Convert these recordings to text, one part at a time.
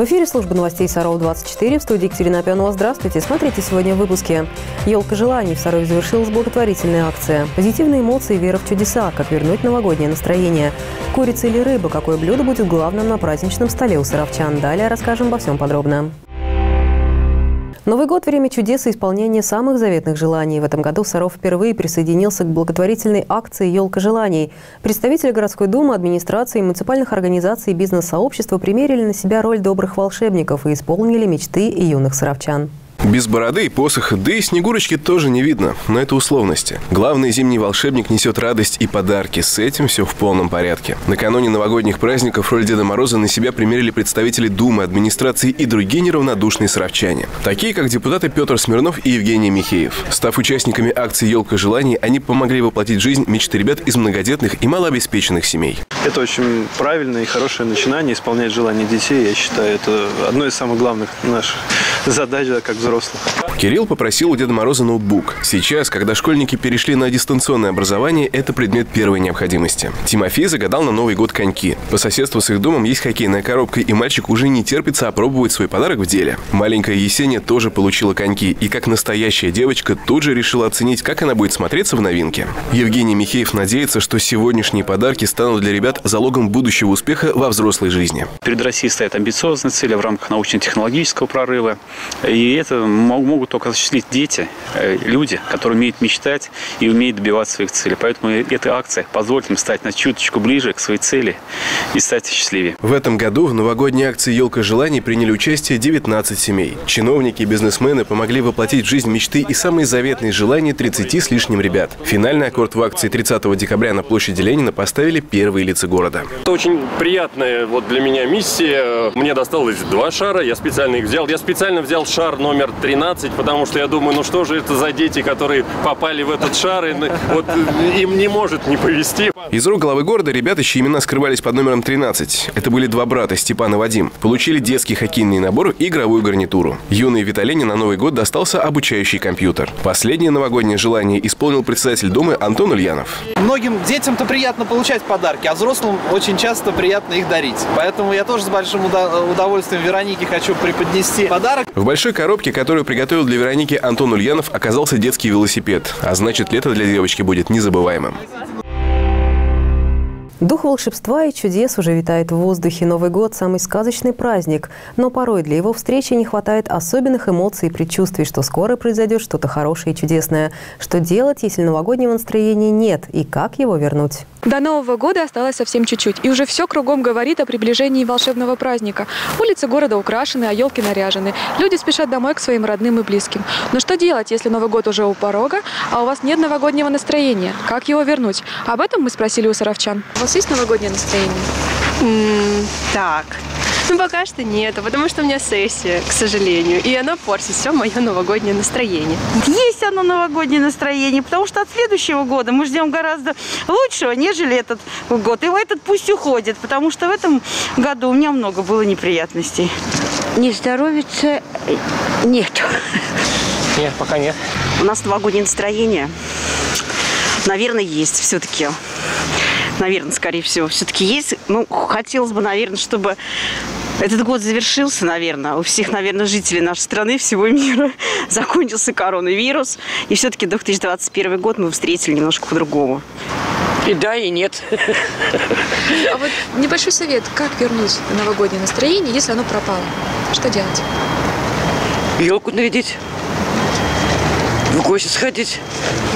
В эфире служба новостей Саров-24. В студии Екатерина Опянова. Здравствуйте. Смотрите сегодня в выпуске. Елка желаний. В Сарове завершилась благотворительная акция. Позитивные эмоции и вера в чудеса. Как вернуть новогоднее настроение. Курица или рыба. Какое блюдо будет главным на праздничном столе у саровчан. Далее расскажем обо всем подробно. Новый год – время чудес и исполнения самых заветных желаний. В этом году Саров впервые присоединился к благотворительной акции «Елка желаний». Представители городской думы, администрации, муниципальных организаций и бизнес-сообщества примерили на себя роль добрых волшебников и исполнили мечты юных саровчан. Без бороды и посоха, да и Снегурочки тоже не видно, но это условности. Главный зимний волшебник несет радость и подарки, с этим все в полном порядке. Накануне новогодних праздников роль Деда Мороза на себя примерили представители Думы, администрации и другие неравнодушные саровчане. Такие, как депутаты Петр Смирнов и Евгений Михеев. Став участниками акции «Елка желаний», они помогли воплотить жизнь мечты ребят из многодетных и малообеспеченных семей. Это очень правильное и хорошее начинание, исполнять желания детей. Я считаю, это одно из самых главных наших задач как взрослых взрослых. Кирилл попросил у Деда Мороза ноутбук. Сейчас, когда школьники перешли на дистанционное образование, это предмет первой необходимости. Тимофей загадал на Новый год коньки. По соседству с их домом есть хоккейная коробка, и мальчик уже не терпится опробовать свой подарок в деле. Маленькая Есения тоже получила коньки, и как настоящая девочка тут же решила оценить, как она будет смотреться в новинке. Евгений Михеев надеется, что сегодняшние подарки станут для ребят залогом будущего успеха во взрослой жизни. Перед Россией стоят амбициозные цели в рамках научно-технологического прорыва. И это могут только осуществить дети, э, люди, которые умеют мечтать и умеют добиваться своих целей. Поэтому эта акция позволит им стать на чуточку ближе к своей цели и стать счастливее. В этом году в новогодней акции «Елка желаний» приняли участие 19 семей. Чиновники и бизнесмены помогли воплотить в жизнь мечты и самые заветные желания 30 с лишним ребят. Финальный аккорд в акции 30 декабря на площади Ленина поставили первые лица города. Это очень приятная вот для меня миссия. Мне досталось два шара, я специально их взял. Я специально взял шар номер 13, потому что я думаю, ну что же это за дети, которые попали в этот шар, и вот им не может не повезти. Из рук главы города ребята, чьи имена скрывались под номером 13. Это были два брата, Степан и Вадим. Получили детский хоккейный набор и игровую гарнитуру. Юной Виталине на Новый год достался обучающий компьютер. Последнее новогоднее желание исполнил председатель Думы Антон Ульянов. Многим детям-то приятно получать подарки, а взрослым очень часто приятно их дарить. Поэтому я тоже с большим удовольствием Веронике хочу преподнести подарок. В большой коробке, которую приготовил для Вероники Антон Ульянов, оказался детский велосипед. А значит, лето для девочки будет незабываемым. Дух волшебства и чудес уже витает в воздухе. Новый год – самый сказочный праздник. Но порой для его встречи не хватает особенных эмоций и предчувствий, что скоро произойдет что-то хорошее и чудесное. Что делать, если новогоднего настроения нет? И как его вернуть? До Нового года осталось совсем чуть-чуть, и уже все кругом говорит о приближении волшебного праздника. Улицы города украшены, а елки наряжены. Люди спешат домой к своим родным и близким. Но что делать, если Новый год уже у порога, а у вас нет новогоднего настроения? Как его вернуть? Об этом мы спросили у саровчан. Вас есть новогоднее настроение? Mm, так, ну, пока что нет, потому что у меня сессия, к сожалению. И она портит все мое новогоднее настроение. Есть оно новогоднее настроение, потому что от следующего года мы ждем гораздо лучшего, нежели этот год. И этот пусть уходит, потому что в этом году у меня много было неприятностей. Не здоровится нет. Нет, пока нет. У нас новогоднее настроение, наверное, есть все-таки наверное, скорее всего, все-таки есть. Ну, хотелось бы, наверное, чтобы этот год завершился, наверное, у всех, наверное, жителей нашей страны, всего мира закончился коронавирус. И все-таки 2021 год мы встретили немножко по-другому. И да, и нет. А вот небольшой совет, как вернуть новогоднее настроение, если оно пропало? Что делать? Елку нарядить в гости сходить.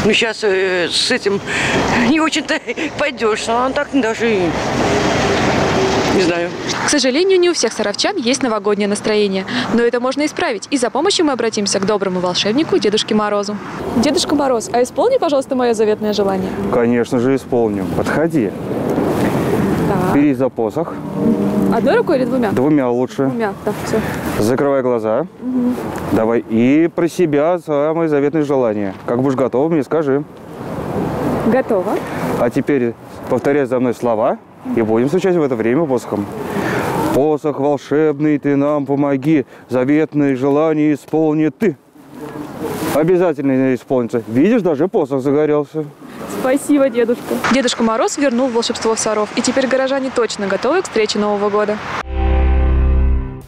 Ну, сейчас э, с этим не очень-то пойдешь, а так даже не знаю. К сожалению, не у всех саровчан есть новогоднее настроение. Но это можно исправить. И за помощью мы обратимся к доброму волшебнику Дедушке Морозу. Дедушка Мороз, а исполни, пожалуйста, мое заветное желание. Конечно же, исполню. Подходи. Так. Бери за посох. Одной рукой или двумя? Двумя лучше. Двумя, да, все. Закрывай глаза. Угу. Давай. И про себя самое заветное желание. Как будешь готова, мне скажи. Готова. А теперь повторяй за мной слова. И будем стучать в это время посохом. Посох волшебный, ты нам помоги, заветные желания исполнит ты. Обязательно исполнится. Видишь, даже посох загорелся. Спасибо, дедушка. Дедушка Мороз вернул волшебство в Саров, и теперь горожане точно готовы к встрече Нового года.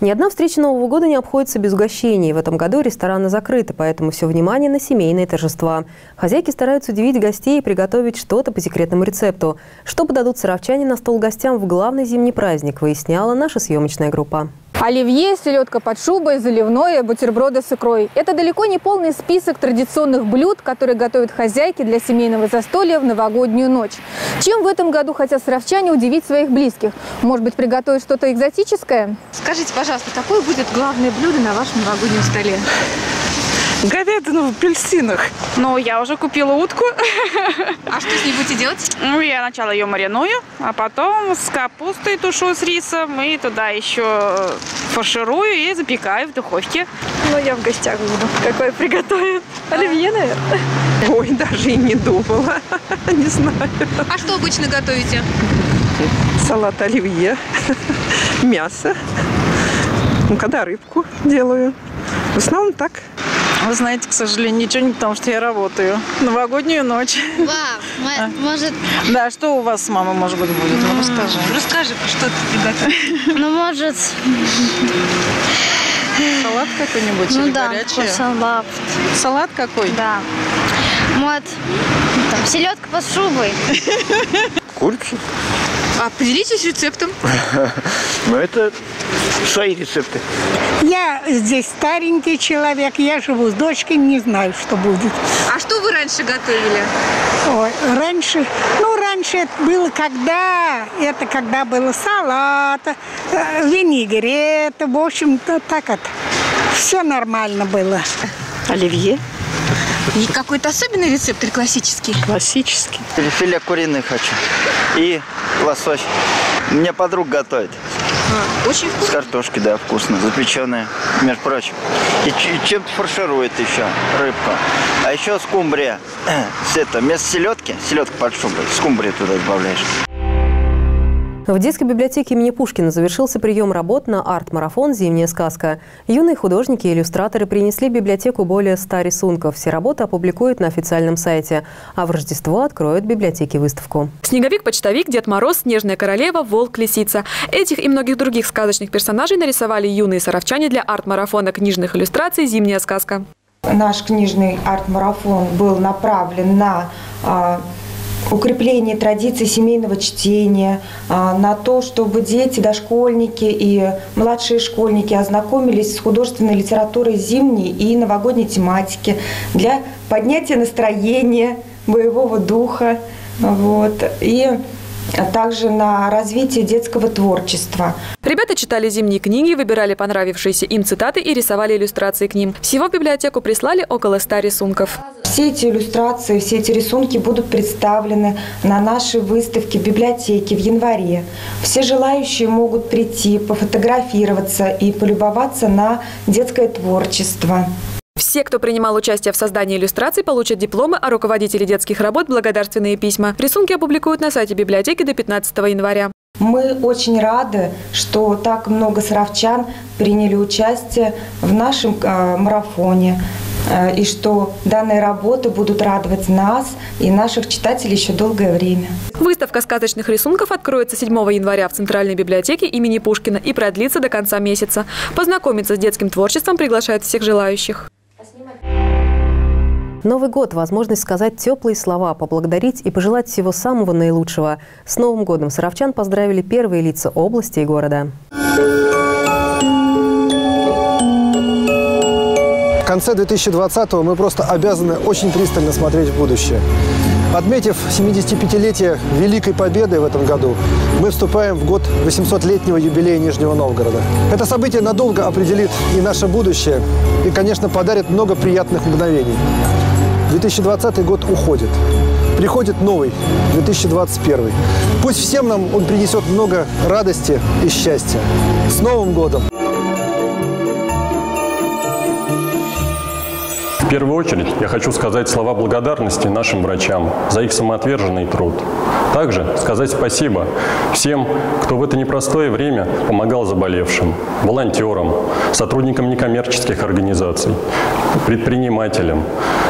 Ни одна встреча Нового года не обходится без угощений. В этом году рестораны закрыты, поэтому все внимание на семейные торжества. Хозяйки стараются удивить гостей и приготовить что-то по секретному рецепту. Что подадут саровчане на стол гостям в главный зимний праздник, выясняла наша съемочная группа. Оливье, селедка под шубой, заливное, бутерброды с икрой. Это далеко не полный список традиционных блюд, которые готовят хозяйки для семейного застолья в новогоднюю ночь. Чем в этом году хотят саровчане удивить своих близких? Может быть, приготовить что-то экзотическое? Скажите, пожалуйста, какое будет главное блюдо на вашем новогоднем столе? Говядину в апельсинах. Ну, я уже купила утку. А что с ней будете делать? Ну, я сначала ее мариную, а потом с капустой тушу с рисом и туда еще фарширую и запекаю в духовке. Ну, я в гостях буду. Какой приготовят? Оливье, наверное. Ой, даже и не думала. Не знаю. А что обычно готовите? Салат оливье, мясо. Ну, когда рыбку делаю. В основном так. Вы знаете, к сожалению, ничего не потому, что я работаю. Новогоднюю ночь. Вау, а? может... Да, что у вас с мамой, может быть, будет? Ну, расскажи. Расскажи, что ты приготовишь. Ну, может... Салат какой-нибудь ну, или да, горячий? салат. Салат какой? Да. Вот, там, селедка под шубой. Курицу. А поделитесь рецептом. Ну, это свои рецепты. Я здесь старенький человек, я живу с дочкой, не знаю, что будет. А что вы раньше готовили? Ой, раньше, ну, раньше это было когда, это когда было салат, э, винегрет, в общем-то, так это, все нормально было. Оливье. И какой-то особенный рецепт или классический? Классический. Филе куриное хочу. И лосось. Мне подруга готовит. А, очень вкусно. С картошкой, да, вкусно, запеченная, между прочим. И чем-то фарширует еще рыбку. А еще скумбрия. С это, вместо селедки, селедка под шубой, скумбрию туда добавляешь. В детской библиотеке имени Пушкина завершился прием работ на арт-марафон «Зимняя сказка». Юные художники и иллюстраторы принесли в библиотеку более 100 рисунков. Все работы опубликуют на официальном сайте. А в Рождество откроют в библиотеке выставку. Снеговик-почтовик, Дед Мороз, Снежная королева, Волк, Лисица. Этих и многих других сказочных персонажей нарисовали юные саровчане для арт-марафона книжных иллюстраций «Зимняя сказка». Наш книжный арт-марафон был направлен на а, укрепление традиций семейного чтения, а, на то, чтобы дети, дошкольники и младшие школьники ознакомились с художественной литературой зимней и новогодней тематики для поднятия настроения, боевого духа. Вот. И также на развитие детского творчества. Ребята читали зимние книги, выбирали понравившиеся им цитаты и рисовали иллюстрации к ним. Всего в библиотеку прислали около 100 рисунков. Все эти иллюстрации, все эти рисунки будут представлены на нашей выставке в библиотеке в январе. Все желающие могут прийти, пофотографироваться и полюбоваться на детское творчество. Все, кто принимал участие в создании иллюстраций, получат дипломы, а руководители детских работ – благодарственные письма. Рисунки опубликуют на сайте библиотеки до 15 января. Мы очень рады, что так много саровчан приняли участие в нашем э, марафоне э, и что данные работы будут радовать нас и наших читателей еще долгое время. Выставка сказочных рисунков откроется 7 января в Центральной библиотеке имени Пушкина и продлится до конца месяца. Познакомиться с детским творчеством приглашают всех желающих. Новый год – возможность сказать теплые слова, поблагодарить и пожелать всего самого наилучшего. С Новым годом саровчан поздравили первые лица области и города. В конце 2020-го мы просто обязаны очень пристально смотреть в будущее. Отметив 75-летие Великой Победы в этом году, мы вступаем в год 800-летнего юбилея Нижнего Новгорода. Это событие надолго определит и наше будущее, и, конечно, подарит много приятных мгновений. 2020 год уходит. Приходит новый, 2021. Пусть всем нам он принесет много радости и счастья. С Новым годом! В первую очередь я хочу сказать слова благодарности нашим врачам за их самоотверженный труд. Также сказать спасибо всем, кто в это непростое время помогал заболевшим, волонтерам, сотрудникам некоммерческих организаций, предпринимателям,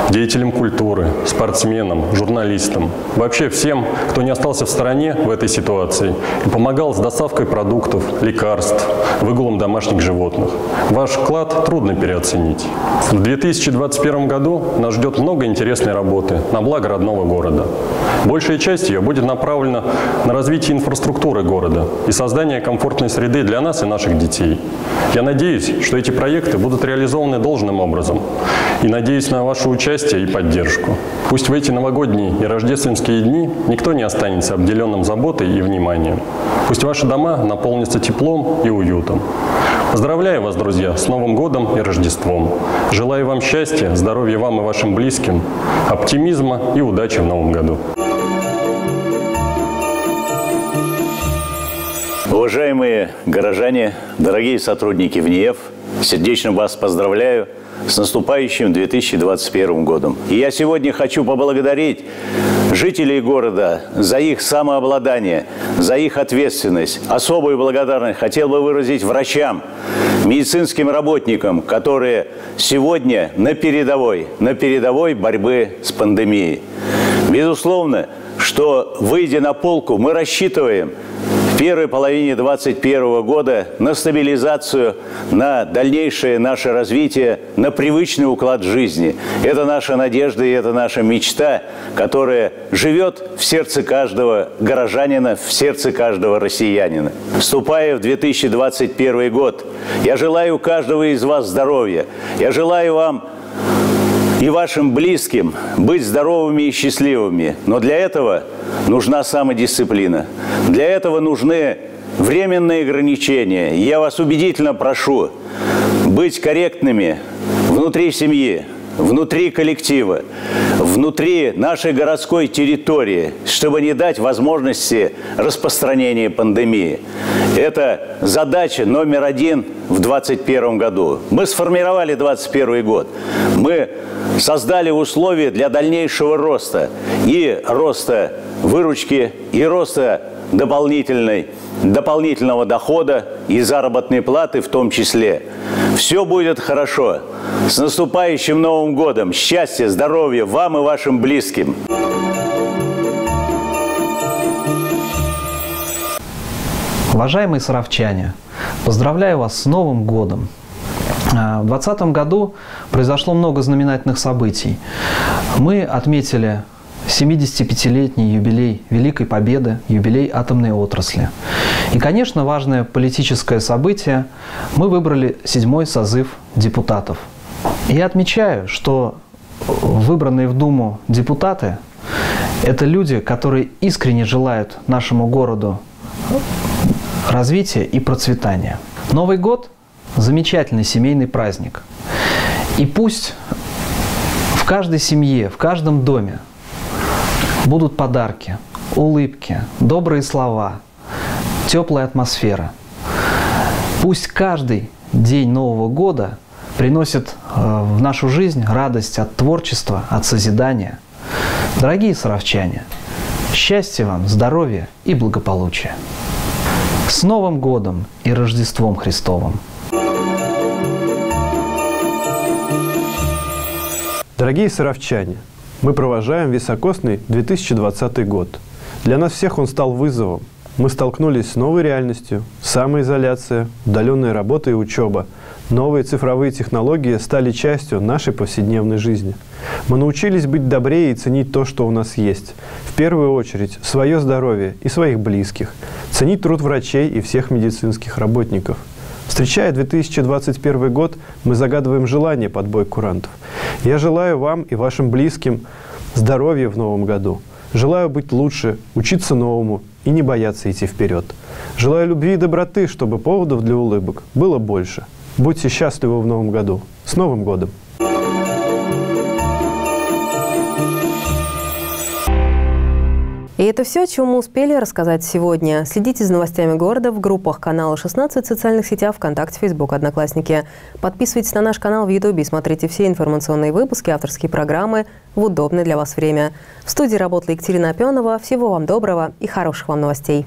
деятелям культуры, спортсменам, журналистам, вообще всем, кто не остался в стороне в этой ситуации и помогал с доставкой продуктов, лекарств, выгулом домашних животных. Ваш вклад трудно переоценить. В 2021 году нас ждет много интересной работы на благо родного города. Большая часть ее будет направлена на развитие инфраструктуры города и создание комфортной среды для нас и наших детей. Я надеюсь, что эти проекты будут реализованы должным образом и надеюсь на ваше участие и поддержку. Пусть в эти новогодние и рождественские дни никто не останется обделенным заботой и вниманием. Пусть ваши дома наполнятся теплом и уютом. Поздравляю вас, друзья, с Новым годом и Рождеством. Желаю вам счастья, здоровья вам и вашим близким, оптимизма и удачи в Новом году. Уважаемые горожане, дорогие сотрудники ВНИЕФ, сердечно вас поздравляю с наступающим 2021 годом. И я сегодня хочу поблагодарить жителей города за их самообладание, за их ответственность. Особую благодарность хотел бы выразить врачам, медицинским работникам, которые сегодня на передовой, на передовой борьбы с пандемией. Безусловно, что выйдя на полку, мы рассчитываем первой половине 2021 года на стабилизацию, на дальнейшее наше развитие, на привычный уклад жизни. Это наша надежда и это наша мечта, которая живет в сердце каждого горожанина, в сердце каждого россиянина. Вступая в 2021 год, я желаю каждого из вас здоровья. Я желаю вам вашим близким быть здоровыми и счастливыми. Но для этого нужна самодисциплина. Для этого нужны временные ограничения. Я вас убедительно прошу быть корректными внутри семьи, внутри коллектива, внутри нашей городской территории, чтобы не дать возможности распространения пандемии. Это задача номер один в 2021 году. Мы сформировали 2021 год. Мы создали условия для дальнейшего роста. И роста выручки, и роста дополнительной, дополнительного дохода и заработной платы в том числе. Все будет хорошо. С наступающим Новым годом! Счастья, здоровья вам и вашим близким! Уважаемые саровчане, поздравляю вас с Новым годом! А, в 2020 году произошло много знаменательных событий. Мы отметили 75-летний юбилей Великой Победы, юбилей атомной отрасли. И, конечно, важное политическое событие – мы выбрали седьмой созыв депутатов. Я отмечаю, что выбранные в Думу депутаты – это люди, которые искренне желают нашему городу развития и процветания. Новый год – замечательный семейный праздник. И пусть в каждой семье, в каждом доме будут подарки, улыбки, добрые слова, теплая атмосфера. Пусть каждый день Нового года приносит э, в нашу жизнь радость от творчества, от созидания. Дорогие саровчане, счастья вам, здоровья и благополучия. С Новым годом и Рождеством Христовым! Дорогие саровчане, мы провожаем високосный 2020 год. Для нас всех он стал вызовом. Мы столкнулись с новой реальностью, самоизоляция, удаленная работа и учеба. Новые цифровые технологии стали частью нашей повседневной жизни. Мы научились быть добрее и ценить то, что у нас есть. В первую очередь свое здоровье и своих близких. Ценить труд врачей и всех медицинских работников – Встречая 2021 год, мы загадываем желание под бой курантов. Я желаю вам и вашим близким здоровья в новом году. Желаю быть лучше, учиться новому и не бояться идти вперед. Желаю любви и доброты, чтобы поводов для улыбок было больше. Будьте счастливы в новом году. С Новым годом! И это все, о чем мы успели рассказать сегодня. Следите за новостями города в группах канала 16 в социальных сетях ВКонтакте, Фейсбук, Одноклассники. Подписывайтесь на наш канал в Ютубе и смотрите все информационные выпуски, авторские программы в удобное для вас время. В студии работала Екатерина Опенова. Всего вам доброго и хороших вам новостей.